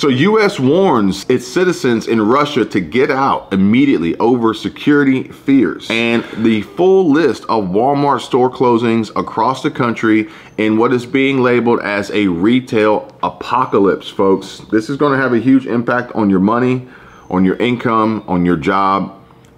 So US warns its citizens in Russia to get out immediately over security fears. And the full list of Walmart store closings across the country in what is being labeled as a retail apocalypse, folks. This is gonna have a huge impact on your money, on your income, on your job,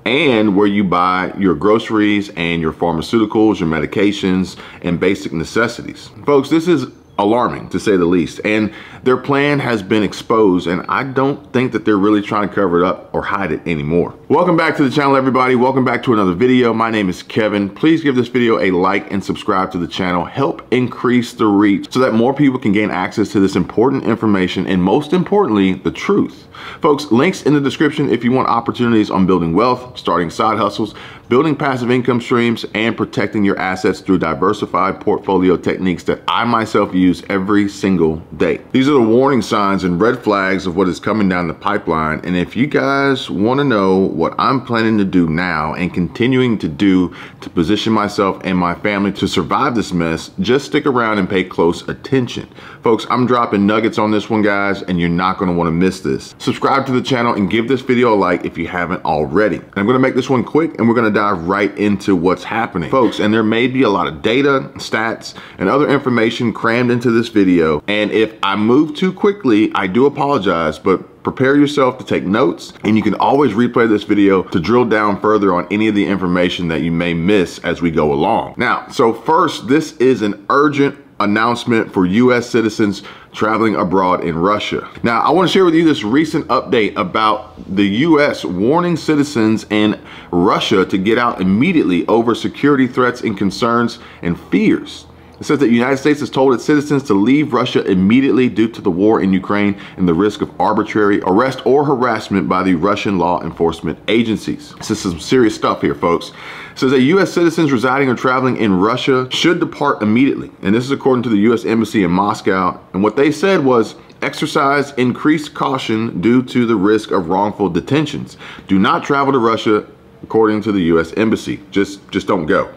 and where you buy your groceries and your pharmaceuticals, your medications, and basic necessities. Folks, this is alarming to say the least. And their plan has been exposed and I don't think that they're really trying to cover it up or hide it anymore. Welcome back to the channel, everybody. Welcome back to another video. My name is Kevin. Please give this video a like and subscribe to the channel. Help increase the reach so that more people can gain access to this important information and most importantly, the truth. Folks, links in the description if you want opportunities on building wealth, starting side hustles, building passive income streams, and protecting your assets through diversified portfolio techniques that I myself use every single day. These are the warning signs and red flags of what is coming down the pipeline. And if you guys want to know what I'm planning to do now and continuing to do to position myself and my family to survive this mess, just stick around and pay close attention. Folks, I'm dropping nuggets on this one, guys, and you're not going to want to miss this. Subscribe to the channel and give this video a like if you haven't already. And I'm going to make this one quick and we're going to dive right into what's happening. Folks, and there may be a lot of data, stats, and other information crammed into this video. And if I move too quickly, I do apologize, but prepare yourself to take notes and you can always replay this video to drill down further on any of the information that you may miss as we go along. Now, so first, this is an urgent announcement for US citizens traveling abroad in Russia. Now, I want to share with you this recent update about the US warning citizens in Russia to get out immediately over security threats and concerns and fears. It says that the United States has told its citizens to leave Russia immediately due to the war in Ukraine and the risk of arbitrary arrest or harassment by the Russian law enforcement agencies. This is some serious stuff here, folks. It says that U.S. citizens residing or traveling in Russia should depart immediately. And this is according to the U.S. Embassy in Moscow. And what they said was, exercise increased caution due to the risk of wrongful detentions. Do not travel to Russia according to the U.S. Embassy. Just, just don't go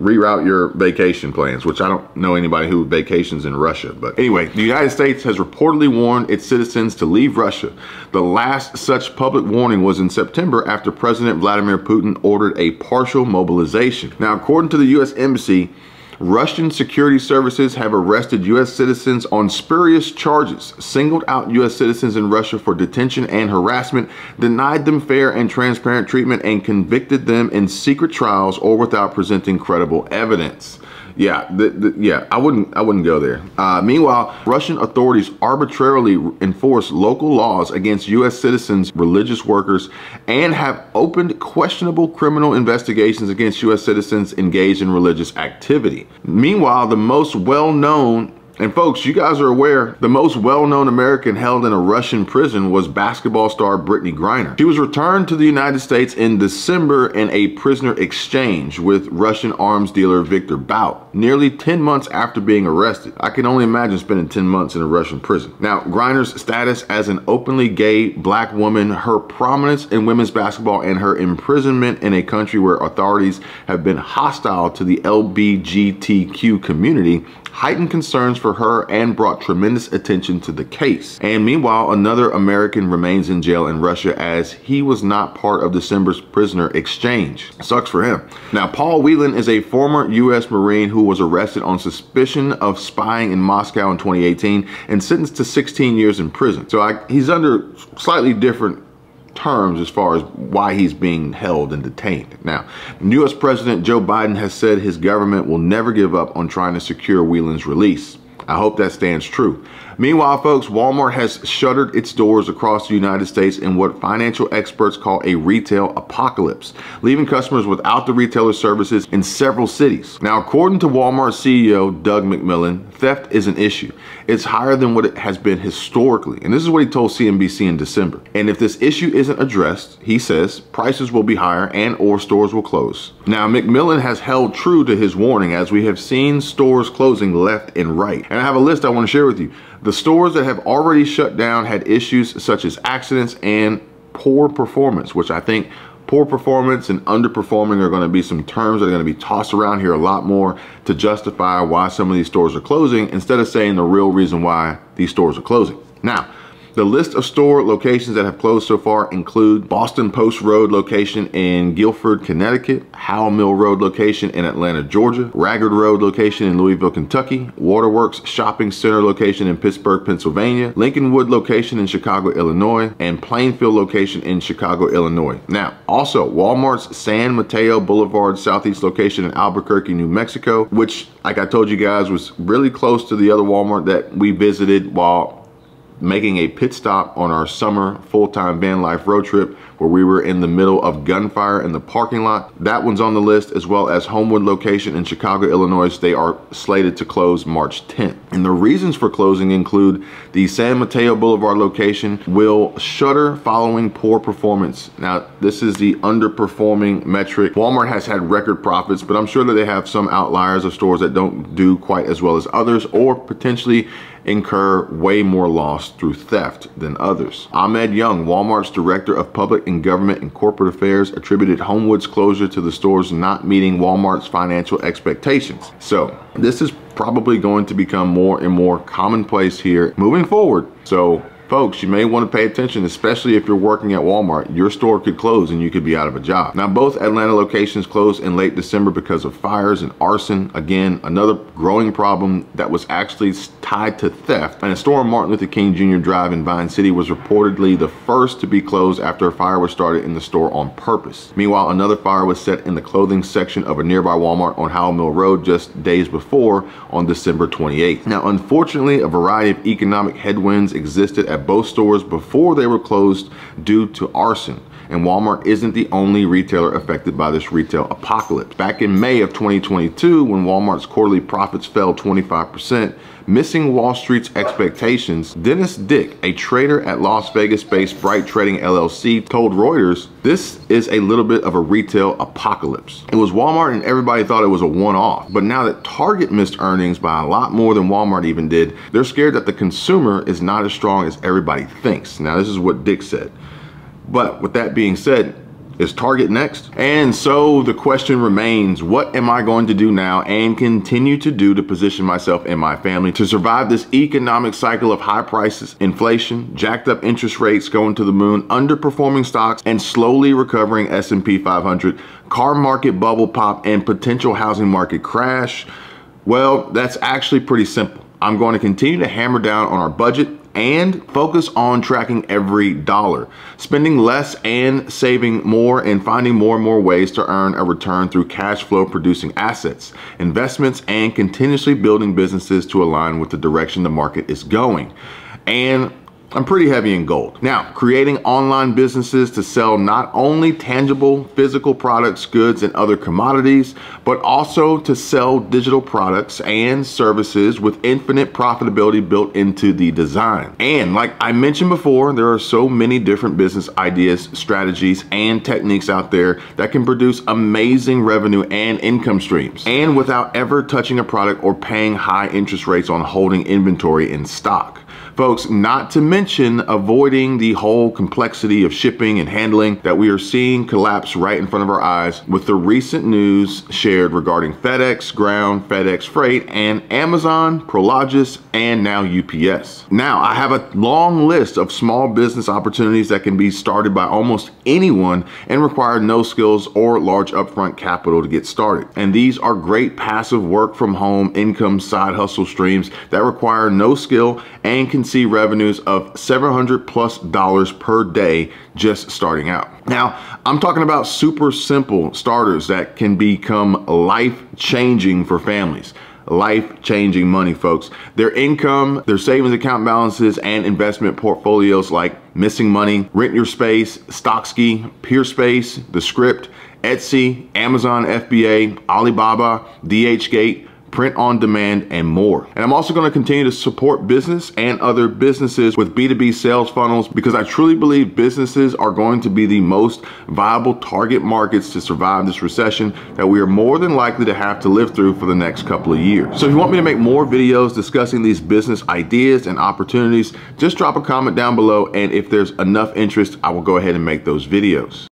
reroute your vacation plans, which I don't know anybody who vacations in Russia. But anyway, the United States has reportedly warned its citizens to leave Russia. The last such public warning was in September after President Vladimir Putin ordered a partial mobilization. Now, according to the U.S. Embassy, Russian security services have arrested U.S. citizens on spurious charges, singled out U.S. citizens in Russia for detention and harassment, denied them fair and transparent treatment, and convicted them in secret trials or without presenting credible evidence. Yeah, the, the, yeah, I wouldn't, I wouldn't go there. Uh, meanwhile, Russian authorities arbitrarily enforce local laws against U.S. citizens, religious workers, and have opened questionable criminal investigations against U.S. citizens engaged in religious activity. Meanwhile, the most well-known and folks, you guys are aware the most well-known American held in a Russian prison was basketball star Brittney Griner. She was returned to the United States in December in a prisoner exchange with Russian arms dealer Viktor Bout, nearly 10 months after being arrested. I can only imagine spending 10 months in a Russian prison. Now, Griner's status as an openly gay black woman, her prominence in women's basketball, and her imprisonment in a country where authorities have been hostile to the LBGTQ community heightened concerns for her and brought tremendous attention to the case. And meanwhile, another American remains in jail in Russia as he was not part of December's prisoner exchange. Sucks for him. Now, Paul Whelan is a former U.S. Marine who was arrested on suspicion of spying in Moscow in 2018 and sentenced to 16 years in prison. So I, he's under slightly different terms as far as why he's being held and detained. Now, U.S. President Joe Biden has said his government will never give up on trying to secure Whelan's release. I hope that stands true. Meanwhile, folks, Walmart has shuttered its doors across the United States in what financial experts call a retail apocalypse, leaving customers without the retailer services in several cities. Now, according to Walmart CEO Doug McMillon, theft is an issue. It's higher than what it has been historically. And this is what he told CNBC in December. And if this issue isn't addressed, he says, prices will be higher and or stores will close. Now, McMillon has held true to his warning as we have seen stores closing left and right. And I have a list I want to share with you. The stores that have already shut down had issues such as accidents and poor performance, which I think poor performance and underperforming are going to be some terms that are going to be tossed around here a lot more to justify why some of these stores are closing instead of saying the real reason why these stores are closing. Now, The list of store locations that have closed so far include Boston Post Road location in Guilford, Connecticut, Howell Mill Road location in Atlanta, Georgia, Raggard Road location in Louisville, Kentucky, Waterworks Shopping Center location in Pittsburgh, Pennsylvania, Lincolnwood location in Chicago, Illinois, and Plainfield location in Chicago, Illinois. Now, also Walmart's San Mateo Boulevard Southeast location in Albuquerque, New Mexico, which like I told you guys was really close to the other Walmart that we visited while making a pit stop on our summer full-time van life road trip where we were in the middle of gunfire in the parking lot. That one's on the list as well as Homewood location in Chicago, Illinois. They are slated to close March 10th. And the reasons for closing include the San Mateo Boulevard location will shutter following poor performance. Now, this is the underperforming metric. Walmart has had record profits, but I'm sure that they have some outliers of stores that don't do quite as well as others or potentially incur way more loss through theft than others. Ahmed Young, Walmart's Director of Public and Government and Corporate Affairs, attributed Homewood's closure to the stores not meeting Walmart's financial expectations. So this is probably going to become more and more commonplace here moving forward. So Folks, you may want to pay attention, especially if you're working at Walmart. Your store could close and you could be out of a job. Now, both Atlanta locations closed in late December because of fires and arson. Again, another growing problem that was actually tied to theft. And a store on Martin Luther King Jr. Drive in Vine City was reportedly the first to be closed after a fire was started in the store on purpose. Meanwhile, another fire was set in the clothing section of a nearby Walmart on Howell Mill Road just days before on December 28th. Now, unfortunately, a variety of economic headwinds existed at both stores before they were closed due to arson. And Walmart isn't the only retailer affected by this retail apocalypse. Back in May of 2022, when Walmart's quarterly profits fell 25%, missing Wall Street's expectations, Dennis Dick, a trader at Las Vegas-based Bright Trading LLC, told Reuters, this is a little bit of a retail apocalypse. It was Walmart and everybody thought it was a one-off. But now that Target missed earnings by a lot more than Walmart even did, they're scared that the consumer is not as strong as everybody thinks. Now, this is what Dick said. But with that being said, is Target next? And so the question remains, what am I going to do now and continue to do to position myself and my family to survive this economic cycle of high prices, inflation, jacked up interest rates going to the moon, underperforming stocks, and slowly recovering S&P 500, car market bubble pop, and potential housing market crash? Well, that's actually pretty simple. I'm going to continue to hammer down on our budget and focus on tracking every dollar, spending less and saving more and finding more and more ways to earn a return through cash flow producing assets, investments, and continuously building businesses to align with the direction the market is going. And I'm pretty heavy in gold. Now, creating online businesses to sell not only tangible physical products, goods, and other commodities, but also to sell digital products and services with infinite profitability built into the design. And like I mentioned before, there are so many different business ideas, strategies, and techniques out there that can produce amazing revenue and income streams. And without ever touching a product or paying high interest rates on holding inventory in stock. Folks, not to mention avoiding the whole complexity of shipping and handling that we are seeing collapse right in front of our eyes with the recent news shared regarding FedEx, Ground, FedEx Freight, and Amazon, Prologis, and now UPS. Now, I have a long list of small business opportunities that can be started by almost anyone and require no skills or large upfront capital to get started. And these are great passive work from home income side hustle streams that require no skill and can see revenues of 700 plus dollars per day just starting out. Now, I'm talking about super simple starters that can become life changing for families life changing money, folks. Their income, their savings account balances, and investment portfolios like Missing Money, Rent Your Space, Stocksy, Peerspace, The Script, Etsy, Amazon FBA, Alibaba, DHgate, print on demand, and more. And I'm also gonna continue to support business and other businesses with B2B sales funnels because I truly believe businesses are going to be the most viable target markets to survive this recession that we are more than likely to have to live through for the next couple of years. So if you want me to make more videos discussing these business ideas and opportunities, just drop a comment down below and if there's enough interest, I will go ahead and make those videos.